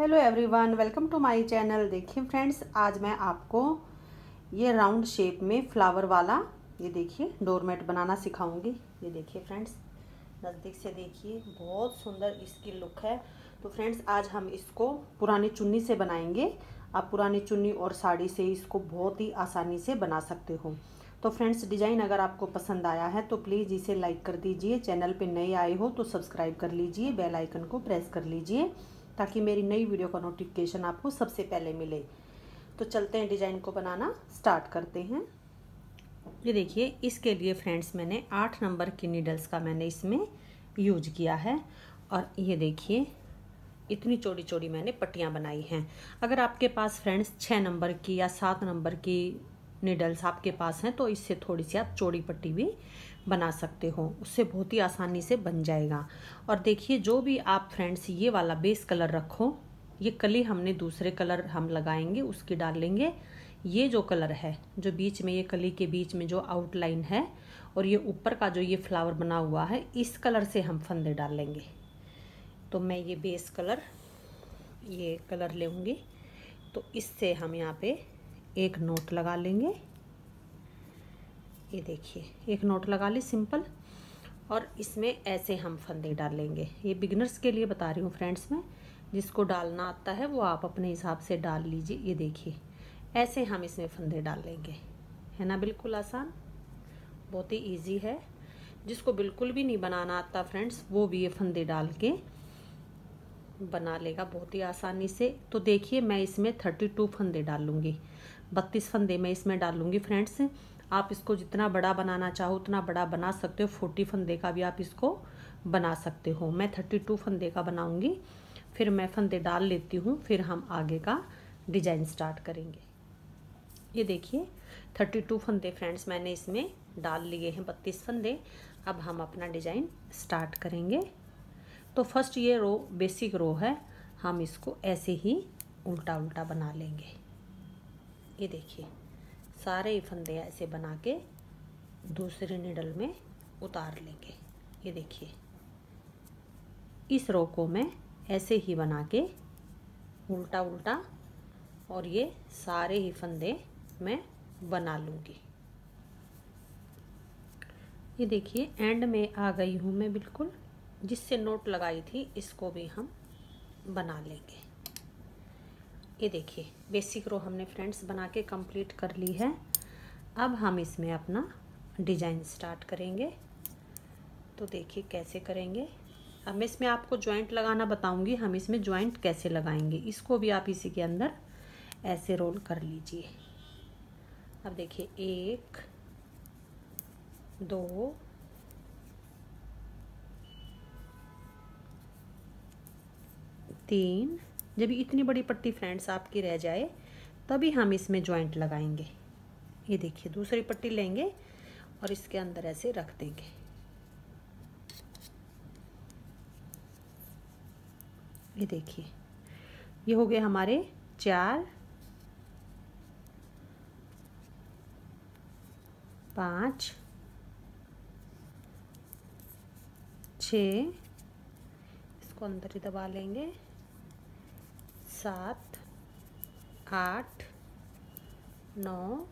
Hello everyone welcome to my channel देखिए friends आज मैं आपको ये राउंड शेप में फ्लावर वाला, ये देखिए डोरमेट बनाना सिखाऊँगी। ये देखिए फ्रेंड्स नज़दीक से देखिए, बहुत सुंदर इसकी लुक है। तो फ्रेंड्स आज हम इसको पुरानी चुन्नी से बनाएँगे। आप पुरानी चुन्नी और साड़ी से इसको बहुत ही आसानी से बना सकते हो। तो फ्रेंड्स डिज़ाइन अगर आपको पसंद आया है तो प्लीज़ इसे लाइक कर दीजिए। चैनल पे नए आए हो तो सब्सक्राइब कर लीजिए। बेल आइकन को प्रेस कर लीजिए। ताकि मेरी नई वीडियो का नोटिफिकेशन आपको सबसे पहले मिले। तो चलते हैं डिज़ाइन को बनाना स्टार्ट करते हैं। ये देखिए, इसके लिए फ्रेंड्स मैंने आठ नंबर की नीडल्स का मैंने इसमें यूज़ किया है। और ये देखिए, इतनी चौड़ी चौड़ी मैंने पट्टियाँ बनाई हैं। अगर आपके पास फ्रेंड्स छः नंबर की या सात नंबर की नीडल्स आपके पास हैं तो इससे थोड़ी सी आप चौड़ी पट्टी भी बना सकते हो। उससे बहुत ही आसानी से बन जाएगा। और देखिए, जो भी आप फ्रेंड्स ये वाला बेस कलर रखो, ये कली हमने दूसरे कलर हम लगाएँगे, उसकी डाल लेंगे। ये जो कलर है, जो बीच में, ये कली के बीच में जो आउटलाइन है, और ये ऊपर का जो ये फ्लावर बना हुआ है, इस कलर से हम फंदे डाल लेंगे। तो मैं ये बेस कलर ये कलर लेंगी। तो इससे हम यहाँ पे एक नोट लगा लेंगे। ये देखिए, एक नोट लगा ली सिंपल और इसमें ऐसे हम फंदे डालेंगे ये बिगनर्स के लिए बता रही हूँ फ्रेंड्स में, जिसको डालना आता है, वो आप अपने हिसाब से डाल लीजिए। ये देखिए, ऐसे हम इसमें फंदे डाल लेंगे। है ना? बिल्कुल आसान। बहुत ही इजी है। जिसको बिल्कुल भी नहीं बनाना आता फ्रेंड्स वो भी ये फंदे डाल के बना लेगा। बहुत ही आसानी से। तो देखिए, मैं इसमें थर्टी टू फंदे डालूँगी। बत्तीस फंदे मैं इसमें डालूँगी फ्रेंड्स आप इसको जितना बड़ा बनाना चाहो, उतना बड़ा बना सकते हो। फोर्टी फंदे का भी आप इसको बना सकते हो। मैं थर्टी टू फंदे का बनाऊँगी। फिर मैं फंदे डाल लेती हूँ। फिर हम आगे का डिज़ाइन स्टार्ट करेंगे। ये देखिए, थर्टी टू फंदे फ्रेंड्स मैंने इसमें डाल लिए हैं बत्तीस फंदे। अब हम अपना डिज़ाइन स्टार्ट करेंगे। तो फ़र्स्ट ये रो बेसिक रो है। हम इसको ऐसे ही उल्टा उल्टा बना लेंगे। ये देखिए, सारे ही फंदे ऐसे बना के दूसरे निडल में उतार लेंगे। ये देखिए, इस रो को मैं ऐसे ही बना के उल्टा उल्टा और ये सारे ही फंदे मैं बना लूँगी। ये देखिए एंड में आ गई हूँ मैं बिल्कुल, जिससे नोट लगाई थी, इसको भी हम बना लेंगे। ये देखिए बेसिक रो हमने फ्रेंड्स बना के कंप्लीट कर ली है। अब हम इसमें अपना डिज़ाइन स्टार्ट करेंगे। तो देखिए कैसे करेंगे। अब मैं इसमें आपको ज्वाइंट लगाना बताऊँगी, हम इसमें ज्वाइंट कैसे लगाएँगे। इसको भी आप इसी के अंदर ऐसे रोल कर लीजिए। अब देखिए, एक, दो, तीन जब इतनी बड़ी पट्टी फ्रेंड्स आपकी रह जाए, तभी हम इसमें जॉइंट लगाएँगे। ये देखिए, दूसरी पट्टी लेंगे और इसके अंदर ऐसे रख देंगे। ये देखिए, ये हो गए हमारे चार, पाँच, छ, इसको अंदर ही दबा लेंगे। सात, आठ, नौ,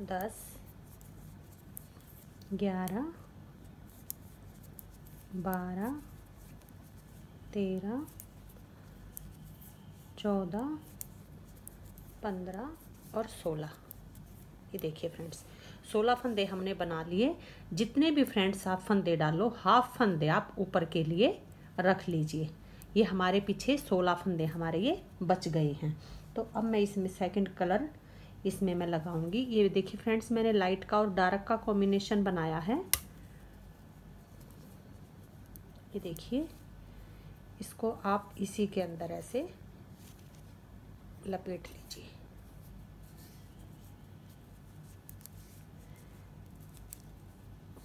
दस, ग्यारह, बारह, तेरह, चौदह, पंद्रह और सोलह। ये देखिए फ्रेंड्स, सोलह फंदे हमने बना लिए। जितने भी फ्रेंड्स आप फंदे डालो, हाफ़ फंदे आप ऊपर के लिए रख लीजिए। ये हमारे पीछे सोलह फंदे हमारे ये बच गए हैं। तो अब मैं इसमें सेकंड कलर इसमें मैं लगाऊँगी। ये देखिए फ्रेंड्स मैंने लाइट का और डार्क का कॉम्बिनेशन बनाया है। ये देखिए, इसको आप इसी के अंदर ऐसे लपेट लीजिए।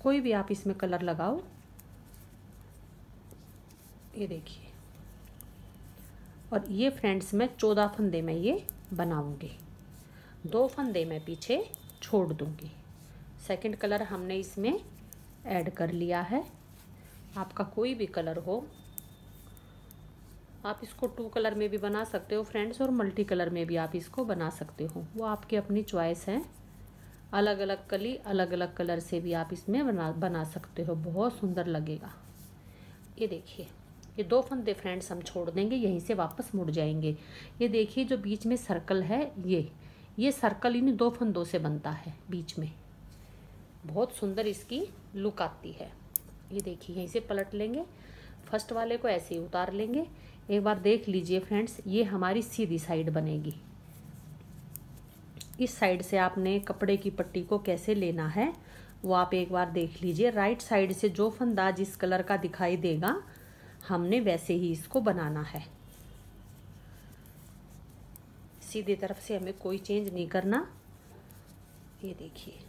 कोई भी आप इसमें कलर लगाओ। ये देखिए और ये फ्रेंड्स मैं चौदह फंदे में ये बनाऊँगी। दो फंदे मैं पीछे छोड़ दूँगी। सेकंड कलर हमने इसमें ऐड कर लिया है। आपका कोई भी कलर हो, आप इसको टू कलर में भी बना सकते हो फ्रेंड्स और मल्टी कलर में भी आप इसको बना सकते हो। वो आपकी अपनी चॉइस है। अलग अलग कली अलग अलग कलर से भी आप इसमें बना बना सकते हो। बहुत सुंदर लगेगा। ये देखिए। ये दो फंदे फ्रेंड्स हम छोड़ देंगे, यहीं से वापस मुड़ जाएँगे। ये देखिए, जो बीच में सर्कल है, ये ये सर्कल इन दो फंदों से बनता है बीच में। बहुत सुंदर इसकी लुक आती है। ये देखिए, यहीं से पलट लेंगे। फ़र्स्ट वाले को ऐसे ही उतार लेंगे। एक बार देख लीजिए फ्रेंड्स ये हमारी सीधी साइड बनेगी। इस साइड से आपने कपड़े की पट्टी को कैसे लेना है, वो आप एक बार देख लीजिए। राइट साइड से जो फंदा जिस कलर का दिखाई देगा हमने वैसे ही इसको बनाना है। सीधी तरफ़ से हमें कोई चेंज नहीं करना। ये देखिए।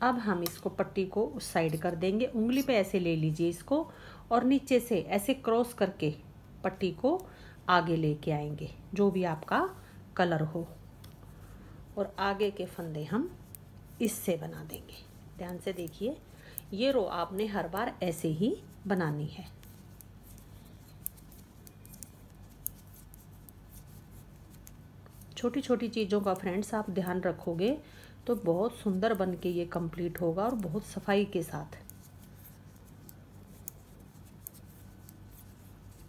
अब हम इसको पट्टी को उस साइड कर देंगे। उंगली पे ऐसे ले लीजिए इसको और नीचे से ऐसे क्रॉस करके पट्टी को आगे लेके आएँगे, जो भी आपका कलर हो। और आगे के फंदे हम इससे बना देंगे। ध्यान से देखिए, ये रो आपने हर बार ऐसे ही बनानी है। छोटी छोटी चीज़ों का फ्रेंड्स आप ध्यान रखोगे तो बहुत सुंदर बन के ये कंप्लीट होगा और बहुत सफ़ाई के साथ।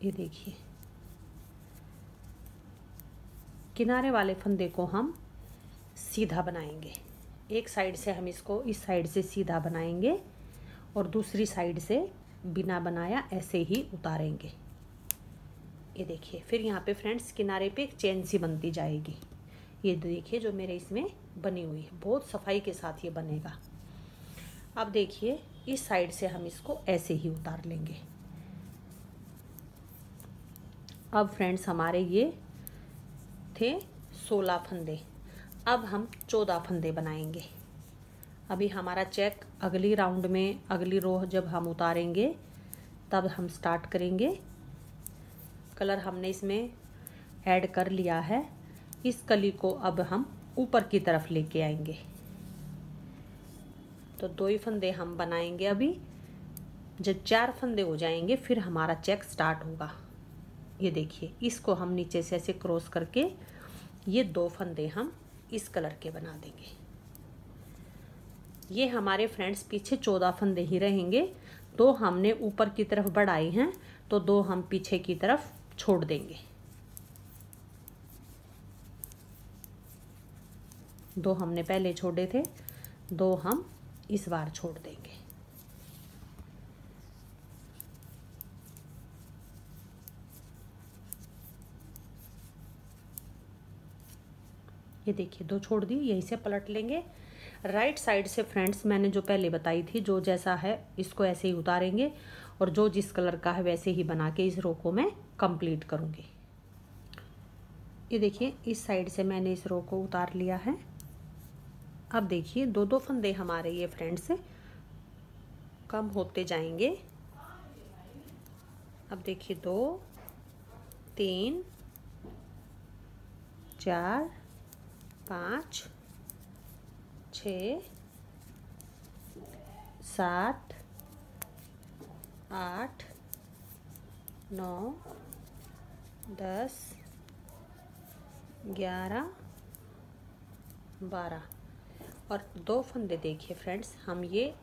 ये देखिए। किनारे वाले फंदे को हम सीधा बनाएँगे। एक साइड से हम इसको इस साइड से सीधा बनाएँगे और दूसरी साइड से बिना बनाया ऐसे ही उतारेंगे। ये देखिए, फिर यहाँ पे फ्रेंड्स किनारे पे एक चेन सी बनती जाएगी। ये देखिए जो मेरे इसमें बनी हुई है, बहुत सफ़ाई के साथ ये बनेगा। अब देखिए, इस साइड से हम इसको ऐसे ही उतार लेंगे। अब फ्रेंड्स हमारे ये थे सोलह फंदे। अब हम चौदह फंदे बनाएँगे। अभी हमारा चेक अगली राउंड में, अगली रोह जब हम उतारेंगे, तब हम स्टार्ट करेंगे। कलर हमने इसमें ऐड कर लिया है। इस कली को अब हम ऊपर की तरफ़ लेके आएँगे। तो दो ही फंदे हम बनाएँगे अभी। जब चार फंदे हो जाएँगे, फिर हमारा चेक स्टार्ट होगा। ये देखिए, इसको हम नीचे से ऐसे क्रॉस करके ये दो फंदे हम इस कलर के बना देंगे। ये हमारे फ्रेंड्स पीछे चौदह फंदे ही रहेंगे। दो हमने ऊपर की तरफ़ बढ़ाई हैं तो दो हम पीछे की तरफ़ छोड़ देंगे। दो हमने पहले छोड़े थे, दो हम इस बार छोड़ देंगे। ये देखिए, दो छोड़ दी यहीं से पलट लेंगे। राइट साइड से फ्रेंड्स, मैंने जो पहले बताई थी, जो जैसा है, इसको ऐसे ही उतारेंगे और जो जिस कलर का है, वैसे ही बना के इस रो को मैं कंप्लीट करूँगी। ये देखिए, इस साइड से मैंने इस रो को उतार लिया है। अब देखिए दो दो फंदे हमारे ये फ्रेंड्स कम होते जाएँगे। अब देखिए, दो, तीन, चार पाँच, छ, सात, आठ, नौ, दस, ग्यारह, बारह। और दो फंदे देखिए फ्रेंड्स, हम ये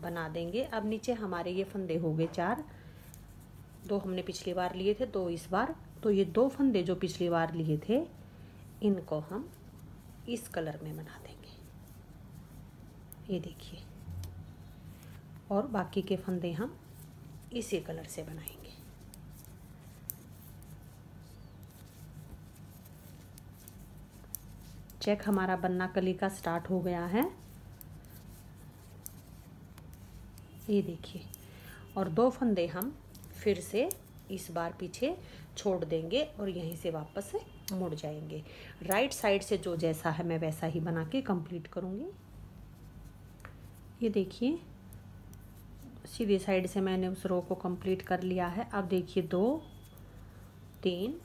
बना देंगे। अब नीचे हमारे ये फंदे हो गए चार। दो हमने पिछली बार लिए थे, दो इस बार। तो ये दो फंदे जो पिछली बार लिए थे, इनको हम इस कलर में बना देंगे। ये देखिए। और बाकी के फंदे हम इसी कलर से बनाएँगे। चेक हमारा बन्ना कली का स्टार्ट हो गया है। ये देखिए। और दो फंदे हम फिर से इस बार पीछे छोड़ देंगे और यहीं से वापस मुड़ जाएँगे। राइट साइड से जो जैसा है, मैं वैसा ही बना के कंप्लीट करूँगी। ये देखिए, सीधे साइड से मैंने उस रो को कंप्लीट कर लिया है। अब देखिए, दो, तीन,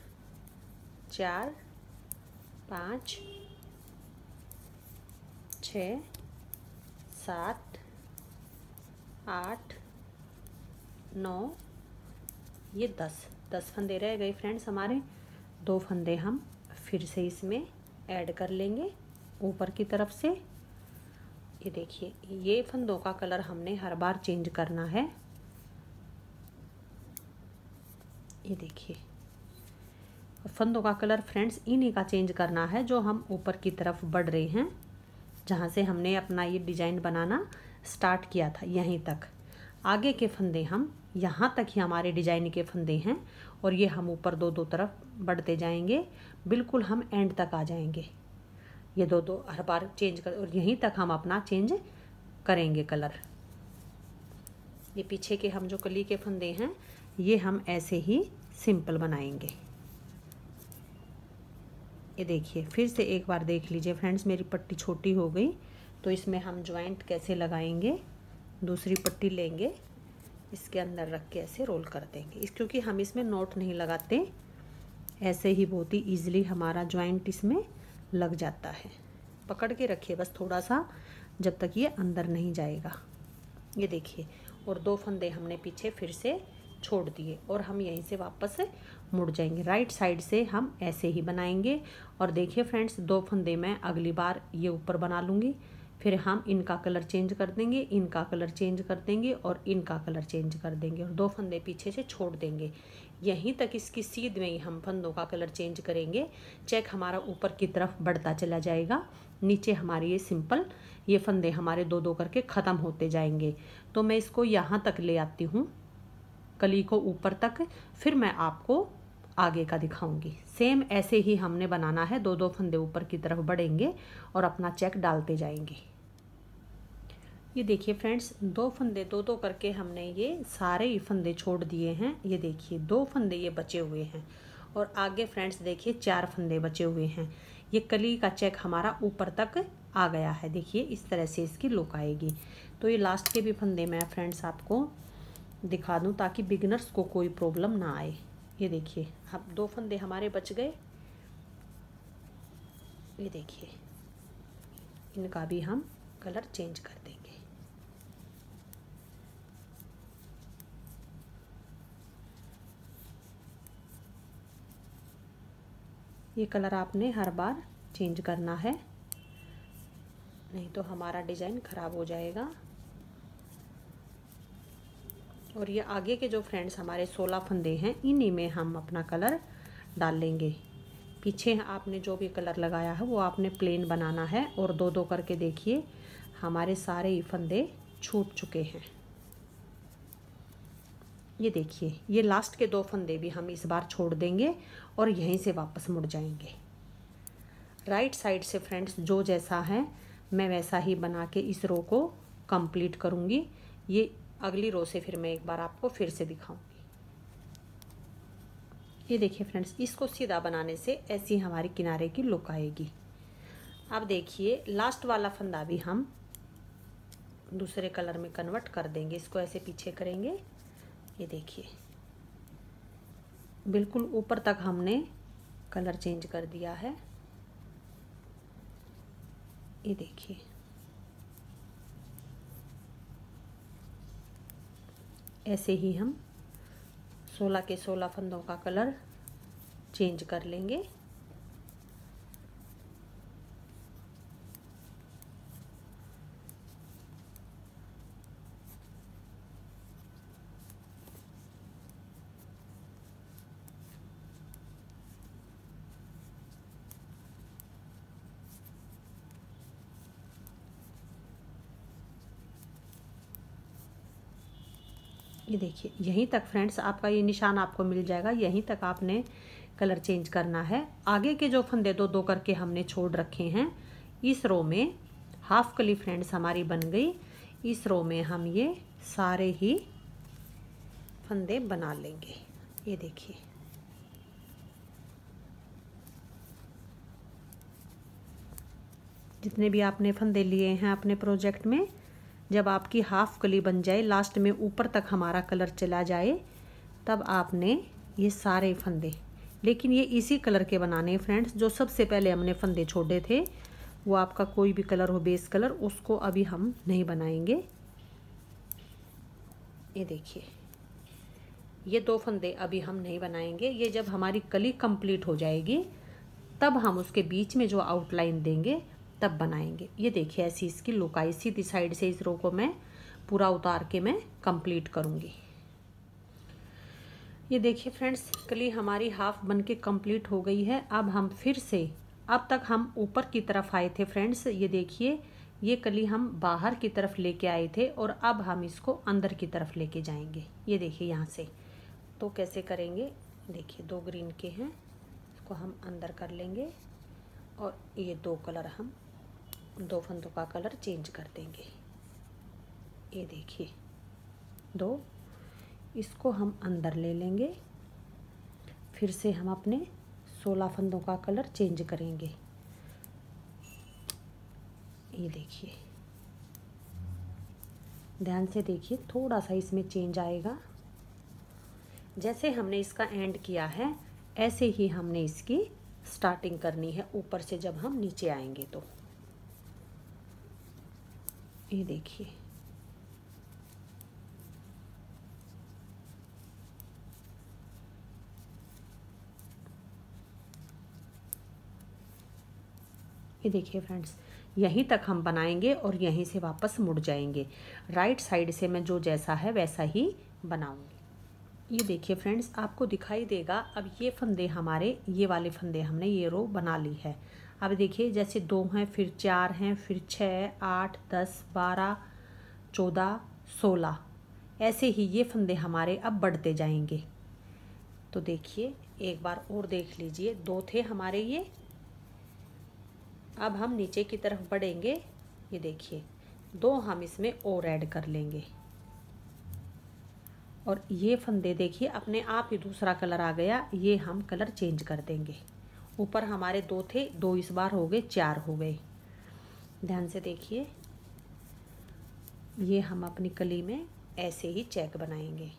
चार, पाँच, छ, सात, आठ, नौ, ये दस। दस फंदे रह गए फ्रेंड्स हमारे। दो फंदे हम फिर से इसमें ऐड कर लेंगे ऊपर की तरफ़ से। ये देखिए, ये फंदों का कलर हमने हर बार चेंज करना है। ये देखिए, फंदों का कलर फ्रेंड्स इन्हीं का चेंज करना है जो हम ऊपर की तरफ़ बढ़ रहे हैं, जहाँ से हमने अपना ये डिज़ाइन बनाना स्टार्ट किया था, यहीं तक। आगे के फंदे हम, यहाँ तक ही हमारे डिज़ाइन के फंदे हैं और ये हम ऊपर दो दो तरफ़ बढ़ते जाएँगे। बिल्कुल हम एंड तक आ जाएँगे। ये दो दो हर बार चेंज कर, और यहीं तक हम अपना चेंज करेंगे कलर ये पीछे के हम जो कली के फंदे हैं, ये हम ऐसे ही सिंपल बनाएँगे। ये देखिए, फिर से एक बार देख लीजिए फ्रेंड्स मेरी पट्टी छोटी हो गई तो इसमें हम ज्वाइंट कैसे लगाएँगे? दूसरी पट्टी लेंगे। इसके अंदर रख के ऐसे रोल कर देंगे। इस क्योंकि हम इसमें नोट नहीं लगाते, ऐसे ही बहुत ही ईजिली हमारा ज्वाइंट इसमें लग जाता है। पकड़ के रखिए, बस थोड़ा सा, जब तक ये अंदर नहीं जाएगा। ये देखिए, और दो फंदे हमने पीछे फिर से छोड़ दिए, और हम यहीं से वापस मुड़ जाएँगे। राइट साइड से हम ऐसे ही बनाएँगे। और देखिए फ्रेंड्स दो फंदे मैं अगली बार ये ऊपर बना लूँगी। फिर हम इनका कलर चेंज कर देंगे, इनका कलर चेंज कर देंगे और इनका कलर चेंज कर देंगे और दो फंदे पीछे से छोड़ देंगे। यहीं तक इसकी सीध में ही हम फंदों का कलर चेंज करेंगे। चेक हमारा ऊपर की तरफ़ बढ़ता चला जाएगा। नीचे हमारी ये सिंपल, ये फंदे हमारे दो दो करके ख़त्म होते जाएँगे। तो मैं इसको यहाँ तक ले आती हूँ, कली को ऊपर तक। फिर मैं आपको आगे का दिखाऊँगी। सेम ऐसे ही हमने बनाना है दो दो फंदे ऊपर की तरफ़ बढ़ेंगे और अपना चेक डालते जाएँगे। ये देखिए फ्रेंड्स, दो फंदे दो दो करके हमने ये सारे ही फंदे छोड़ दिए हैं। ये देखिए, दो फंदे ये बचे हुए हैं और आगे फ्रेंड्स देखिए, चार फंदे बचे हुए हैं। ये कली का चेक हमारा ऊपर तक आ गया है। देखिए, इस तरह से इसकी लुक आएगी। तो ये लास्ट के भी फंदे मैं फ्रेंड्स आपको दिखा दूँ ताकि बिगनर्स को कोई प्रॉब्लम ना आए। ये देखिए, अब दो फंदे हमारे बच गए। ये देखिए, इनका भी हम कलर चेंज कर देंगे ये कलर आपने हर बार चेंज करना है। नहीं तो हमारा डिज़ाइन ख़राब हो जाएगा। और ये आगे के जो फ्रेंड्स हमारे सोलह फंदे हैं, इन्हीं में हम अपना कलर डाल लेंगे। पीछे आपने जो भी कलर लगाया है, वो आपने प्लेन बनाना है। और दो दो करके देखिए, हमारे सारे ही फंदे छूट चुके हैं। ये देखिए, ये लास्ट के दो फंदे भी हम इस बार छोड़ देंगे और यहीं से वापस मुड़ जाएँगे। राइट साइड से फ्रेंड्स जो जैसा है, मैं वैसा ही बना के इस रो को कंप्लीट करूँगी। ये अगली रो से फिर मैं एक बार आपको फिर से दिखाऊँगी। ये देखिए फ्रेंड्स इसको सीधा बनाने से ऐसी हमारी किनारे की लुक आएगी। अब देखिए लास्ट वाला फंदा भी हम दूसरे कलर में कन्वर्ट कर देंगे, इसको ऐसे पीछे करेंगे। ये देखिए। बिल्कुल ऊपर तक हमने कलर चेंज कर दिया है। ये देखिए। ऐसे ही हम सोलह के सोलह फंदों का कलर चेंज कर लेंगे। ये देखिए, यहीं तक फ्रेंड्स आपका ये निशान आपको मिल जाएगा, यहीं तक आपने कलर चेंज करना है। आगे के जो फंदे दो दो करके हमने छोड़ रखे हैं। इस रो में हाफ़ कली फ्रेंड्स हमारी बन गई। इस रो में हम ये सारे ही फंदे बना लेंगे। ये देखिए। जितने भी आपने फंदे लिए हैं अपने प्रोजेक्ट में जब आपकी हाफ़ कली बन जाए लास्ट में ऊपर तक हमारा कलर चला जाए, तब आपने ये सारे फंदे। लेकिन ये इसी कलर के बनाने फ्रेंड्स जो सबसे पहले हमने फंदे छोड़े थे, वो आपका कोई भी कलर हो बेस कलर उसको अभी हम नहीं बनाएँगे। ये देखिए, ये दो फंदे अभी हम नहीं बनाएँगे। ये जब हमारी कली कंप्लीट हो जाएगी, तब हम उसके बीच में जो आउटलाइन देंगे तब बनाएँगे। ये देखिए, ऐसी इसकी लुकाई सीधी साइड से इस रो को मैं पूरा उतार के मैं कंप्लीट करूँगी। ये देखिए फ्रेंड्स कली हमारी हाफ़ बन के कंप्लीट हो गई है। अब हम फिर से, अब तक हम ऊपर की तरफ़ आए थे फ्रेंड्स ये देखिए, ये कली हम बाहर की तरफ़ लेके आए थे और अब हम इसको अंदर की तरफ़ लेके जाएँगे। ये देखिए यहाँ से। तो कैसे करेंगे? देखिए, दो ग्रीन के हैं। इसको हम अंदर कर लेंगे और ये दो कलर हम दो फंदों का कलर चेंज कर देंगे। ये देखिए। दो, इसको हम अंदर ले लेंगे। फिर से हम अपने सोलह फंदों का कलर चेंज करेंगे। ये देखिए। ध्यान से देखिए, थोड़ा सा इसमें चेंज आएगा। जैसे हमने इसका एंड किया है, ऐसे ही हमने इसकी स्टार्टिंग करनी है, ऊपर से जब हम नीचे आएँगे तो। ये देखिए। ये देखिए फ्रेंड्स, यहीं तक हम बनाएँगे और यहीं से वापस मुड़ जाएँगे। राइट साइड से मैं जो जैसा है वैसा ही बनाऊँगी। ये देखिए फ्रेंड्स, आपको दिखाई देगा, अब ये फंदे हमारे, ये वाले फंदे हमने ये रो बना ली है। अब देखिए, जैसे दो हैं, फिर चार हैं, फिर छः, आठ, दस, बारह, चौदह, सोलह। ऐसे ही ये फंदे हमारे अब बढ़ते जाएँगे। तो देखिए, एक बार और देख लीजिए। दो थे हमारे ये। अब हम नीचे की तरफ़ बढ़ेंगे। ये देखिए, दो हम इसमें और ऐड कर लेंगे। और ये फंदे देखिए, अपने आप ही दूसरा कलर आ गया। ये हम कलर चेंज कर देंगे। ऊपर हमारे दो थे, दो इस बार हो गए, चार हो गए। ध्यान से देखिए। ये हम अपनी कली में ऐसे ही चेक बनाएँगे।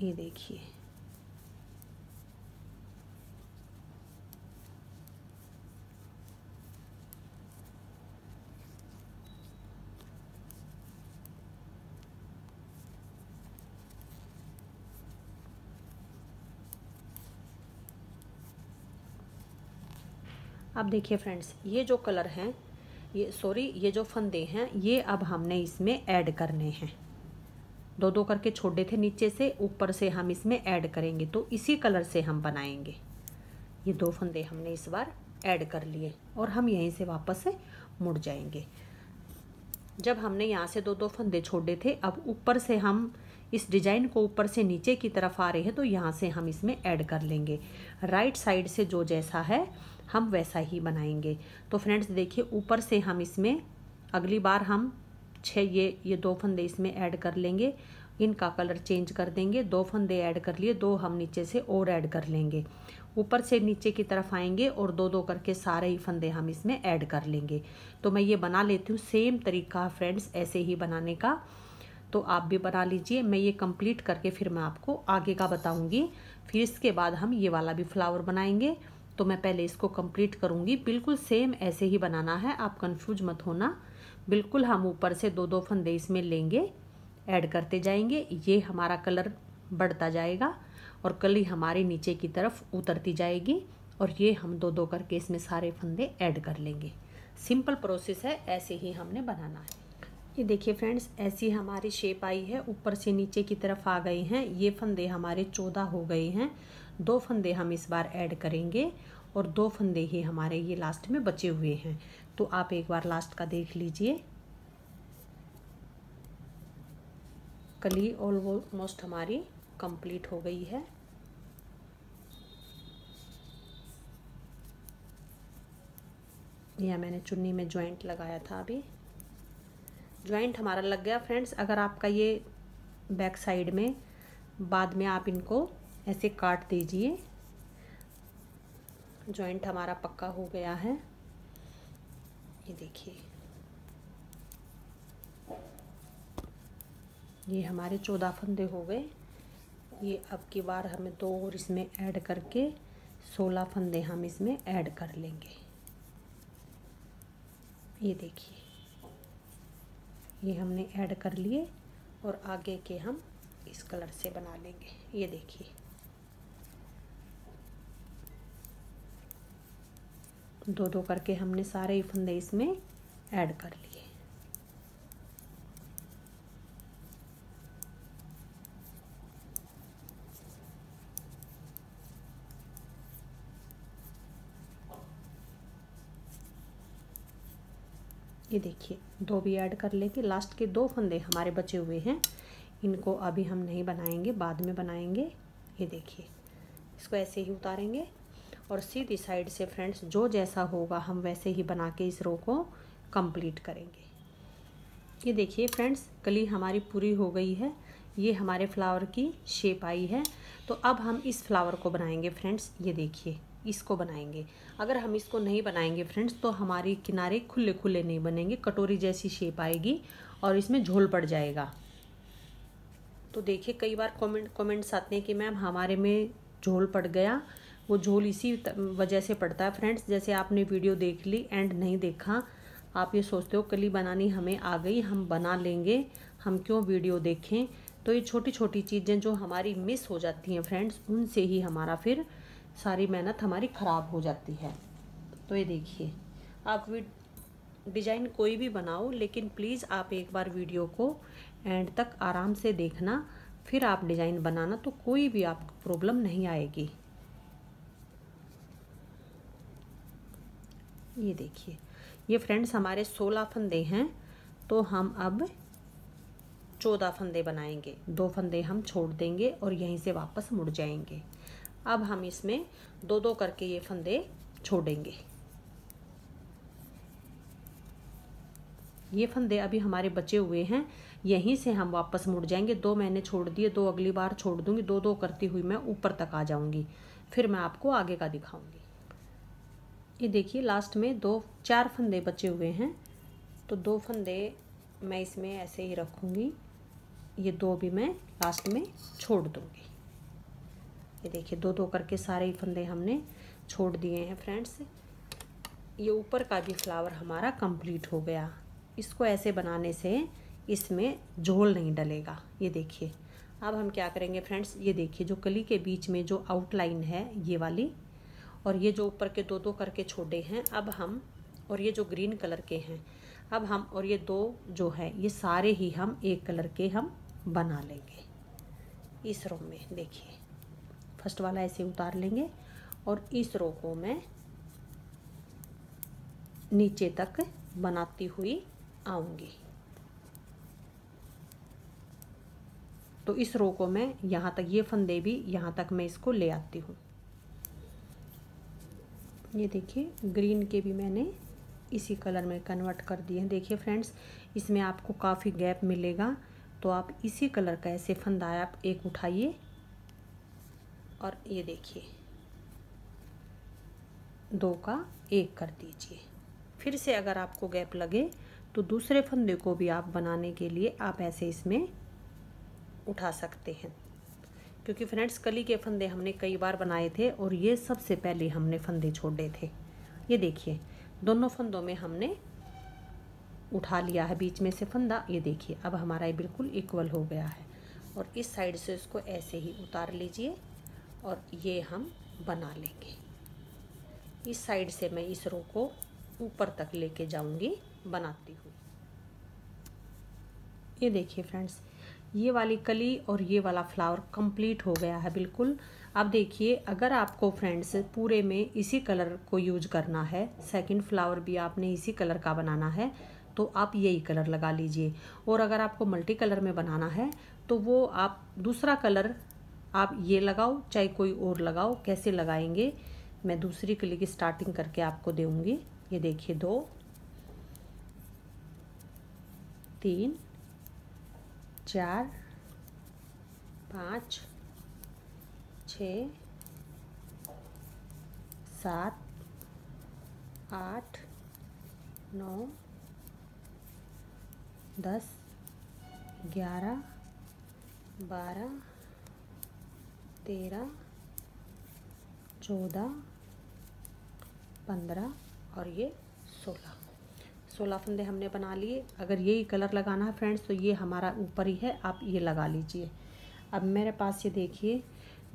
ये देखिए। अब देखिए फ्रेंड्स ये जो कलर हैं, ये सॉरी ये जो फंदे हैं, ये अब हमने इसमें ऐड करने हैं। दो दो करके छोड़े थे नीचे से, ऊपर से हम इसमें ऐड करेंगे तो इसी कलर से हम बनाएँगे। ये दो फंदे हमने इस बार ऐड कर लिए और हम यहीं से वापस से मुड़ जाएँगे। जब हमने यहाँ से दो दो फंदे छोड़े थे, अब ऊपर से हम इस डिज़ाइन को ऊपर से नीचे की तरफ़ आ रहे हैं तो यहाँ से हम इसमें ऐड कर लेंगे। राइट साइड से जो जैसा है, हम वैसा ही बनाएँगे। तो फ्रेंड्स, देखिए, ऊपर से हम इसमें अगली बार हम छः ये ये दो फंदे इसमें ऐड कर लेंगे। इनका कलर चेंज कर देंगे। दो फंदे ऐड कर लिए, दो हम नीचे से और ऐड कर लेंगे। ऊपर से नीचे की तरफ़ आएँगे और दो दो करके सारे ही फंदे हम इसमें ऐड कर लेंगे। तो मैं ये बना लेती हूँ। सेम तरीका, फ्रेंड्स, ऐसे ही बनाने का। तो आप भी बना लीजिए। मैं ये कंप्लीट करके फिर मैं आपको आगे का बताऊँगी। फिर इसके बाद हम ये वाला भी फ्लावर बनाएँगे। तो मैं पहले इसको कंप्लीट करूँगी। बिल्कुल सेम ऐसे ही बनाना है। आप कंफ्यूज मत होना। बिल्कुल हम ऊपर से दो दो फंदे इसमें लेंगे। ऐड करते जाएँगे। ये हमारा कलर बढ़ता जाएगा और कली हमारे नीचे की तरफ़ उतरती जाएगी और ये हम दो दो करके इसमें सारे फंदे ऐड कर लेंगे। सिंपल प्रोसेस है। ऐसे ही हमने बनाना है। ये देखिए फ्रेंड्स, ऐसी हमारी शेप आई है, ऊपर से नीचे की तरफ़ आ गए हैं। ये फंदे हमारे चौदह हो गए हैं। दो फंदे हम इस बार ऐड करेंगे और दो फंदे ही हमारे ये लास्ट में बचे हुए हैं। तो आप एक बार लास्ट का देख लीजिए। कली ऑलमोस्ट हमारी कंप्लीट हो गई है। यह मैंने चुन्नी में जॉइंट लगाया था अभी। जॉइंट हमारा लग गया। फ्रेंड्स अगर आपका ये बैक साइड में, बाद में आप इनको ऐसे काट दीजिए। जॉइंट हमारा पक्का हो गया है। ये देखिए। ये हमारे चौदह फंदे हो गए। ये अब की बार हमें दो और इसमें ऐड करके सोलह फंदे हम इसमें ऐड कर लेंगे। ये देखिए। ये हमने ऐड कर लिए और आगे के हम इस कलर से बना लेंगे। ये देखिए। दो दो करके हमने सारे फंदे इसमें ऐड कर लिए। ये देखिए, दो भी ऐड कर लेंगे लास्ट के दो फंदे हमारे बचे हुए हैं। इनको अभी हम नहीं बनाएँगे, बाद में बनाएँगे। ये देखिए, इसको ऐसे ही उतारेंगे और सीधी साइड से फ्रेंड्स जो जैसा होगा हम वैसे ही बना के इस रो को कंप्लीट करेंगे। ये देखिए फ्रेंड्स कली हमारी पूरी हो गई है। ये हमारे फ्लावर की शेप आई है। तो अब हम इस फ्लावर को बनाएँगे फ्रेंड्स ये देखिए। इसको बनाएँगे। अगर हम इसको नहीं बनाएँगे फ्रेंड्स तो हमारे किनारे खुले खुले नहीं बनेंगे, कटोरी जैसी शेप आएगी और इसमें झोल पड़ जाएगा। तो देखिए, कई बार कमेंट कमेंट्स आते हैं कि मैम हमारे में झोल पड़ गया, वो झोल इसी वजह से पड़ता है। फ्रेंड्स, जैसे आपने वीडियो देख ली एंड नहीं देखा, आप ये सोचते हो, कली बनानी हमें आ गई, हम बना लेंगे, हम क्यों वीडियो देखें? तो ये छोटी छोटी चीज़ें जो हमारी मिस हो जाती हैं, फ्रेंड्स, उनसे ही हमारा फिर सारी मेहनत हमारी ख़राब हो जाती है। तो ये देखिए, आप डिज़ाइन कोई भी बनाओ, लेकिन प्लीज़ आप एक बार वीडियो को एंड तक आराम से देखना। फिर आप डिज़ाइन बनाना तो कोई भी आपको प्रॉब्लम नहीं आएगी। ये देखिए, ये फ्रेंड्स हमारे सोलह फंदे हैं तो हम अब चौदह फंदे बनाएँगे। दो फंदे हम छोड़ देंगे और यहीं से वापस मुड़ जाएँगे। अब हम इसमें दो दो करके ये फंदे छोड़ेंगे। ये फंदे अभी हमारे बचे हुए हैं। यहीं से हम वापस मुड़ जाएँगे। दो मैंने छोड़ दिए, दो अगली बार छोड़ दूँगी। दो दो करती हुई मैं ऊपर तक आ जाऊँगी। फिर मैं आपको आगे का दिखाऊँगी। ये देखिए लास्ट में दो, चार फंदे बचे हुए हैं। तो दो फंदे मैं इसमें ऐसे ही रखूँगी। ये दो भी मैं लास्ट में छोड़ दूँगी। ये देखिए दो दो करके सारे ही फंदे हमने छोड़ दिए हैं फ्रेंड्स। ये ऊपर का भी फ्लावर हमारा कंप्लीट हो गया। इसको ऐसे बनाने से इसमें झोल नहीं डलेगा। ये देखिए, अब हम क्या करेंगे फ्रेंड्स? ये देखिए, जो कली के बीच में जो आउटलाइन है, ये वाली, और ये जो ऊपर के दो दो करके छोड़े हैं, अब हम, और ये जो ग्रीन कलर के हैं, अब हम, और ये दो जो है, ये सारे ही हम एक कलर के हम बना लेंगे। इस रो में, देखिए। फ़र्स्ट वाला ऐसे उतार लेंगे और इस रो को मैं नीचे तक बनाती हुई आऊँगी। तो इस रो को मैं यहाँ तक, ये फंदे भी यहाँ तक मैं इसको ले आती हूँ। ये देखिए, ग्रीन के भी मैंने इसी कलर में कन्वर्ट कर दिए हैं। देखिए फ्रेंड्स, इसमें आपको काफ़ी गैप मिलेगा तो आप इसी कलर का ऐसे फंदा आप एक उठाइए और ये देखिए। दो का एक कर दीजिए। फिर से अगर आपको गैप लगे तो दूसरे फंदे को भी आप बनाने के लिए आप ऐसे इसमें उठा सकते हैं। क्योंकि फ्रेंड्स, कली के फंदे हमने कई बार बनाए थे और ये सबसे पहले हमने फंदे छोड़े थे। ये देखिए, दोनों फंदों में हमने उठा लिया है बीच में से फंदा। ये देखिए, अब हमारा ये बिल्कुल इक्वल हो गया है। और इस साइड से इसको ऐसे ही उतार लीजिए। और ये हम बना लेंगे। इस साइड से मैं इस रो को ऊपर तक लेके जाऊँगी, बनाती हुई। ये देखिए फ्रेंड्स, ये वाली कली और ये वाला फ्लावर कंप्लीट हो गया है बिल्कुल। अब देखिए, अगर आपको फ्रेंड्स पूरे में इसी कलर को यूज़ करना है सेकंड फ्लावर भी आपने इसी कलर का बनाना है तो आप यही कलर लगा लीजिए। और अगर आपको मल्टी कलर में बनाना है तो वो आप दूसरा कलर आप ये लगाओ, चाहे कोई और लगाओ, कैसे लगाएँगे, मैं दूसरी कली की स्टार्टिंग करके आपको दूँगी। ये देखिए, दो, तीन, चार, पाँच, छ, सात, आठ, नौ, दस, ग्यारह, बारह तेरह, चौदह, पंद्रह और ये सोलह। सोलह फंदे हमने बना लिए। अगर यही कलर लगाना है फ्रेंड्स तो ये हमारा ऊपर ही है, आप ये लगा लीजिए। अब मेरे पास ये देखिए,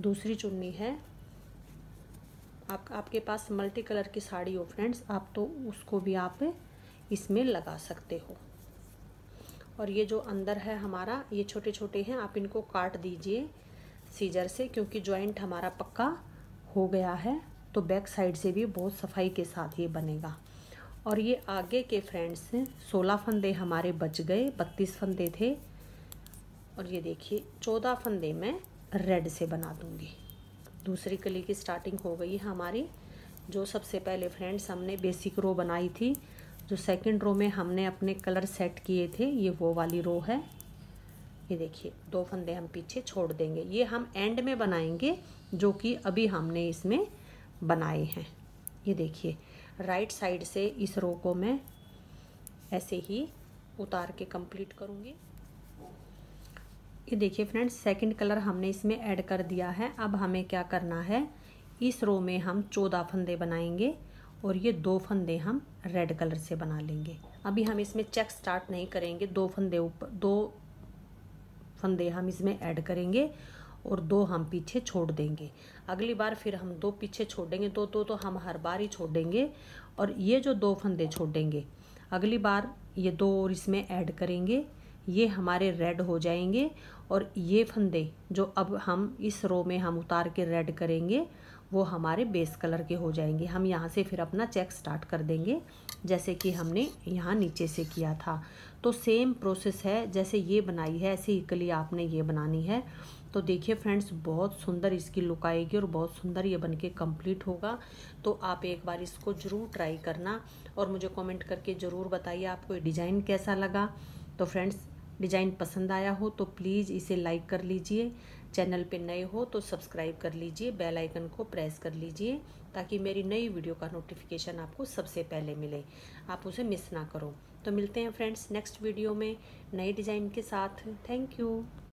दूसरी चुन्नी है। आप, आपके पास मल्टी कलर की साड़ी हो फ्रेंड्स, आप तो उसको भी आप इसमें लगा सकते हो। और ये जो अंदर है हमारा, ये छोटे छोटे हैं, आप इनको काट दीजिए। सीजर से, क्योंकि जॉइंट हमारा पक्का हो गया है तो बैक साइड से भी बहुत सफ़ाई के साथ ये बनेगा। और ये आगे के फ्रेंड्स सोलह फंदे हमारे बच गए, बत्तीस फंदे थे। और ये देखिए, चौदह फंदे मैं रेड से बना दूँगी। दूसरी कली की स्टार्टिंग हो गई है हमारी, जो सबसे पहले फ्रेंड्स हमने बेसिक रो बनाई थी, जो सेकंड रो में हमने अपने कलर सेट किए थे, ये वो वाली रो है। ये देखिए, दो फंदे हम पीछे छोड़ देंगे। ये हम एंड में बनाएँगे, जो कि अभी हमने इसमें बनाए हैं। ये देखिए राइट साइड से इस रो को मैं ऐसे ही उतार के कंप्लीट करूँगी। ये देखिए फ्रेंड्स सेकंड कलर हमने इसमें ऐड कर दिया है। अब हमें क्या करना है? इस रो में हम चौदह फंदे बनाएँगे और ये दो फंदे हम रेड कलर से बना लेंगे। अभी हम इसमें चेक स्टार्ट नहीं करेंगे। दो फंदे ऊपर दो फंदे हम इसमें ऐड करेंगे और दो हम पीछे छोड़ देंगे। अगली बार फिर हम दो पीछे छोड़ेंगे दो दो तो हम हर बार ही छोड़ेंगे और ये जो दो फंदे छोड़ेंगे, अगली बार ये दो और इसमें ऐड करेंगे, ये हमारे रेड हो जाएँगे और ये फंदे जो अब हम इस रो में हम उतार के रेड करेंगे वो हमारे बेस कलर के हो जाएँगे। हम यहाँ से फिर अपना चेक स्टार्ट कर देंगे, जैसे कि हमने यहाँ नीचे से किया था। तो सेम प्रोसेस है, जैसे ये बनाई है, ऐसे इक्वली आपने ये बनानी है। तो देखिए फ्रेंड्स बहुत सुंदर इसकी लुक आएगी और बहुत सुंदर ये बनके कंप्लीट होगा। तो आप एक बार इसको ज़रूर ट्राई करना और मुझे कमेंट करके ज़रूर बताइए आपको डिज़ाइन कैसा लगा। तो फ्रेंड्स डिज़ाइन पसंद आया हो तो प्लीज़ इसे लाइक कर लीजिए। चैनल पे नए हो तो सब्सक्राइब कर लीजिए, बेल आइकन को प्रेस कर लीजिए, ताकि मेरी नई वीडियो का नोटिफिकेशन आपको सबसे पहले मिले। आप उसे मिस ना करो। तो मिलते हैं फ्रेंड्स नेक्स्ट वीडियो में नए डिज़ाइन के साथ। Thank you.